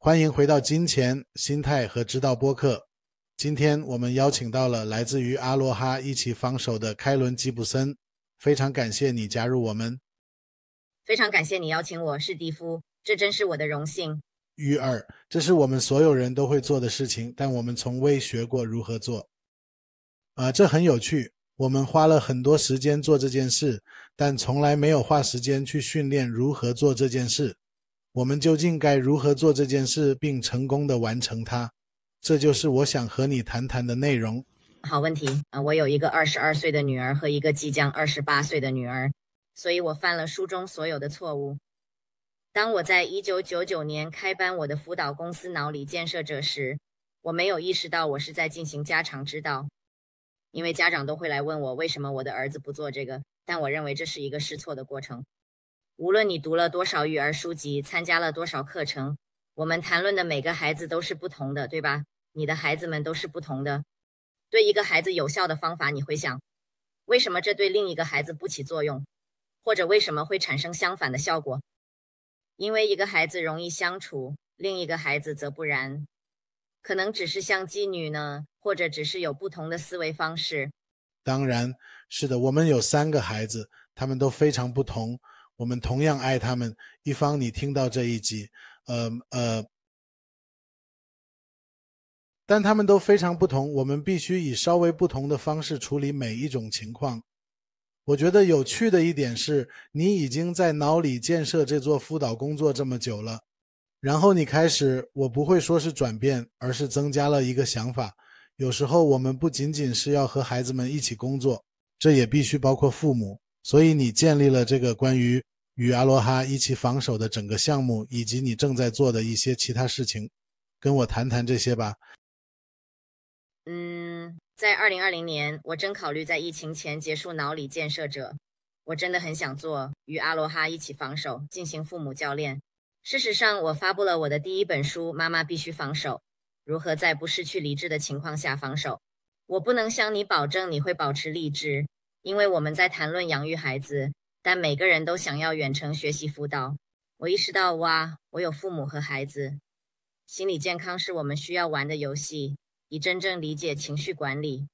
欢迎回到金钱、心态和知道播客。今天我们邀请到了来自于阿罗哈一起防守的开伦吉普森，非常感谢你加入我们。非常感谢你邀请我，史蒂夫，这真是我的荣幸。玉儿，这是我们所有人都会做的事情，但我们从未学过如何做。啊，这很有趣。我们花了很多时间做这件事，但从来没有花时间去训练如何做这件事。我们究竟该如何做这件事，并成功的完成它？这就是我想和你谈谈的内容。好问题啊！我有一个二十二岁的女儿和一个即将二十八岁的女儿，所以我犯了书中所有的错误。当我在一九九九年开班我的辅导公司脑力建设者时，我没有意识到我是在进行家长之道。因为家长都会来问我为什么我的儿子不做这个，但我认为这是一个试错的过程。无论你读了多少育儿书籍，参加了多少课程，我们谈论的每个孩子都是不同的，对吧？你的孩子们都是不同的。对一个孩子有效的方法，你会想，为什么这对另一个孩子不起作用，或者为什么会产生相反的效果？因为一个孩子容易相处，另一个孩子则不然。可能只是像妓女呢，或者只是有不同的思维方式。当然是的，我们有三个孩子，他们都非常不同。我们同样爱他们。一方，你听到这一集，呃呃，但他们都非常不同。我们必须以稍微不同的方式处理每一种情况。我觉得有趣的一点是，你已经在脑里建设这座辅导工作这么久了。然后你开始，我不会说是转变，而是增加了一个想法。有时候我们不仅仅是要和孩子们一起工作，这也必须包括父母。所以你建立了这个关于与阿罗哈一起防守的整个项目，以及你正在做的一些其他事情，跟我谈谈这些吧。嗯，在二零二零年，我正考虑在疫情前结束脑里建设者。我真的很想做与阿罗哈一起防守，进行父母教练。事实上，我发布了我的第一本书《妈妈必须防守：如何在不失去理智的情况下防守》。我不能向你保证你会保持理智，因为我们在谈论养育孩子，但每个人都想要远程学习辅导。我意识到，哇，我有父母和孩子。心理健康是我们需要玩的游戏，以真正理解情绪管理。